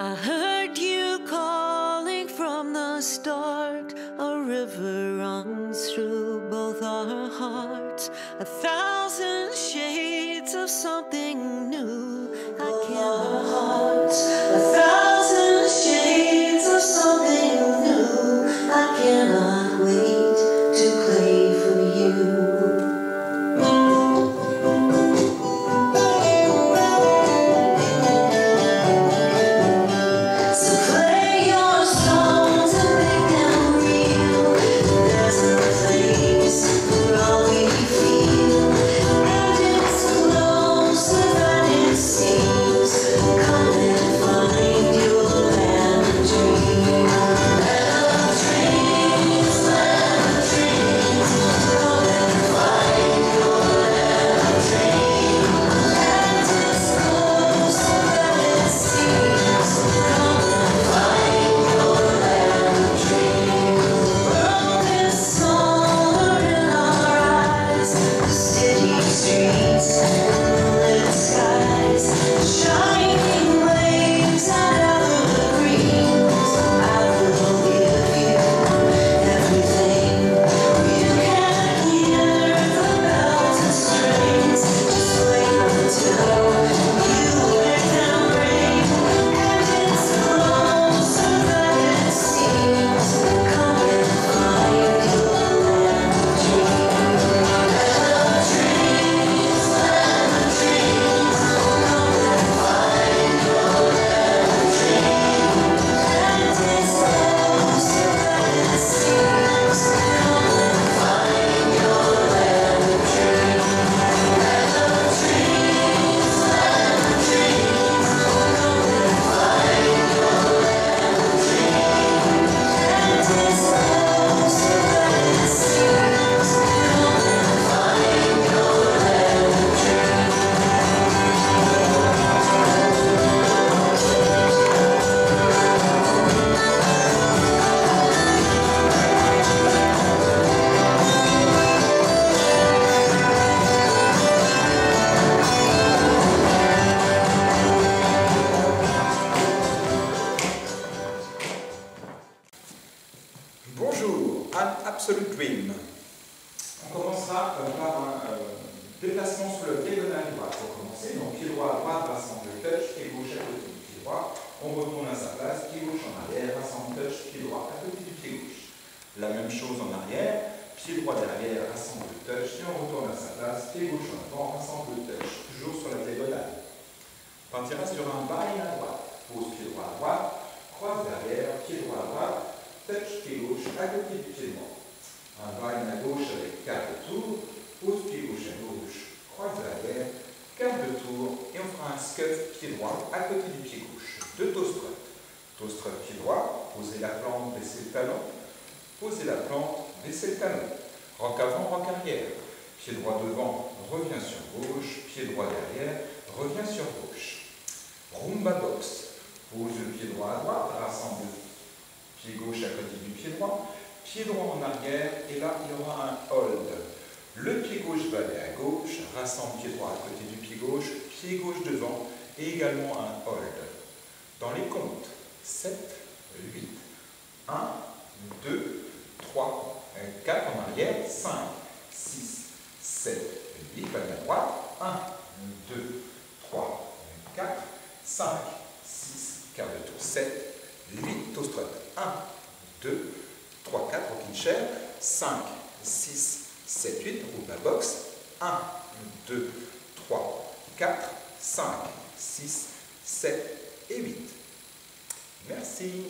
I heard you calling from the start. A river runs through both our hearts. A thousand Absolute Dream. On commencera euh, par un euh, déplacement sur le diagonale droit pour commencer. Donc pied droit à droite, rassemble touch, pied gauche à côté du pied droit. On retourne à sa place, pied gauche en arrière, rassemble touch, pied droit à côté du pied gauche. La même chose en arrière, pied droit derrière, rassemble touch, et on retourne à sa place, pied gauche en avant, rassemble touch, toujours sur la diagonale. On partira sur un bind à droite, pose pied droit à droite, croise derrière, pied droit à droite, touch pied gauche à côté du pied droit. Un bind à gauche avec quart de tour, pose pied gauche à gauche, croise derrière, quart de tour, et on fera un scuff pied droit à côté du pied gauche. Deux toe strut. Toe strut pied droit, posez la plante, baissez le talon, posez la plante, baissez le talon. Rock avant, rock arrière. Pied droit devant, revient sur gauche, pied droit derrière, revient sur gauche. Rumba box. Pose le pied droit à droite, rassemble pied gauche à côté du pied droit, pied droit en arrière, et là il y aura un hold. Le pied gauche va aller à gauche, rassemble pied droit à côté du pied gauche, pied gauche devant, et également un hold. Dans les comptes, 7, 8, 1, 2, 3, 4 en arrière, 5, 6, 7, 8, pas à droite, 1, 2, 3, 4, 5, 6, quart de tour, 7, 8, toe strut. 1, 2, 3, 4, rocking chair. 5, 6, 7, 8, roule la box. 1, 2, 3, 4, 5, 6, 7 et 8. Merci.